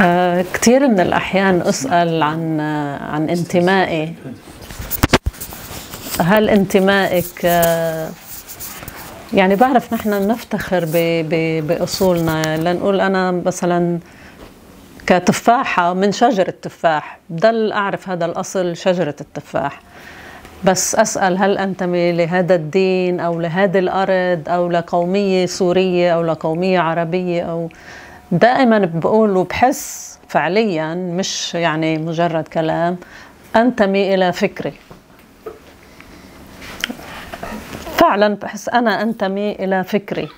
آه، كثير من الأحيان أسأل عن عن انتمائي. هل انتمائك آه، يعني بعرف نحن نفتخر بأصولنا. لنقول أنا مثلا كتفاحة من شجرة تفاح. بضل أعرف هذا الأصل شجرة التفاح. بس أسأل هل أنتمي لهذا الدين أو لهذه الأرض أو لقومية سورية أو لقومية عربية أو دائما بقول وبحس فعليا مش يعني مجرد كلام أنتمي إلى فكري. فعلا بحس أنا أنتمي إلى فكري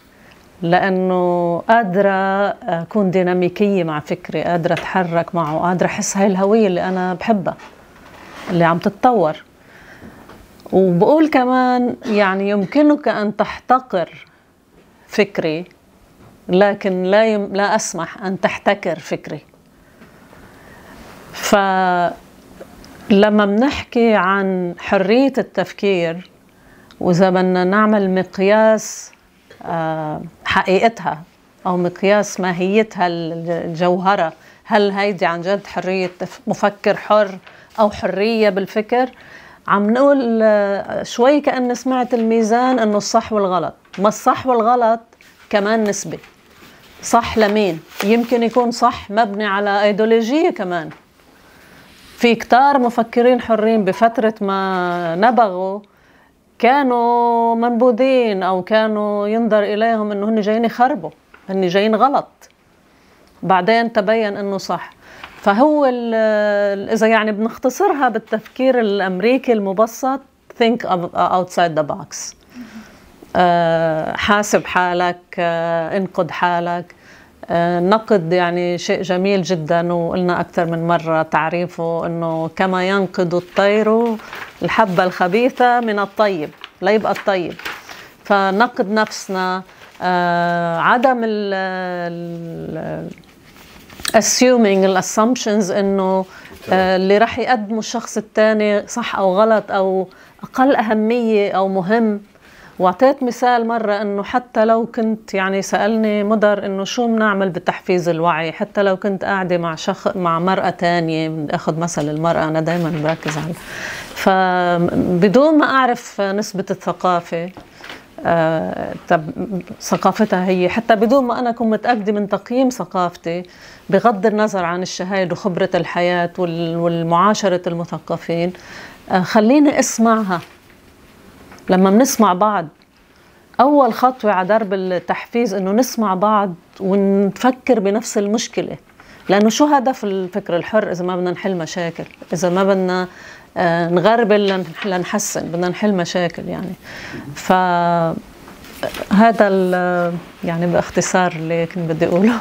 لأنه قادرة أكون ديناميكية مع فكري قادرة أتحرك معه قادرة أحس هاي الهوية اللي أنا بحبها اللي عم تتطور. وبقول كمان يعني يمكنك أن تحتقر فكري لكن لا يم... لا أسمح أن تحتكر فكري. فلما بنحكي عن حرية التفكير وإذا بدنا نعمل مقياس آه، حقيقتها أو مقياس ماهيتها الجوهرة هل هيدي عن جد حرية مفكر حر أو حرية بالفكر؟ عم نقول آه، شوي كأن سمعت الميزان إنه الصح والغلط. ما الصح والغلط كمان نسبي صح لمين؟ يمكن يكون صح مبني على ايديولوجية كمان. في كتار مفكرين حرين بفترة ما نبغوا كانوا منبوذين أو كانوا ينظر إليهم إنه هن جايين يخربوا هن جايين غلط. بعدين تبين إنه صح. فهو إذا يعني بنختصرها بالتفكير الأمريكي المبسط think outside the box. حاسب حالك آه، انقد حالك. آه، نقد يعني شيء جميل جدا وقلنا أكثر من مرة تعريفه أنه كما ينقد الطير الحبة الخبيثة من الطيب ليبقى الطيب. فنقد نفسنا عدم ال assuming الاسsumptions إنه اللي راح يقدمه الشخص الثاني صح أو غلط أو أقل أهمية أو مهم. وأعطيت مثال مرة إنه حتى لو كنت يعني سألني مدر إنه شو بنعمل بتحفيز الوعي حتى لو كنت قاعدة مع شخص مع مرأة ثانية أخذ مثل المرأة أنا دائما بركز على فبدون ما أعرف نسبة الثقافة آه طب ثقافتها هي حتى بدون ما أنا أكون متأكدة من تقييم ثقافتي بغض النظر عن الشهادة وخبرة الحياة والمعاشرة المثقفين آه خليني أسمعها. لما بنسمع بعض أول خطوة على درب التحفيز إنه نسمع بعض ونفكر بنفس المشكلة. لأنه شو هدف الفكر الحر إذا ما بدنا نحل مشاكل؟ إذا ما بدنا آه، نغربل لنحسن بدنا نحل مشاكل يعني. ف هذا يعني باختصار اللي كنت بدي أقوله.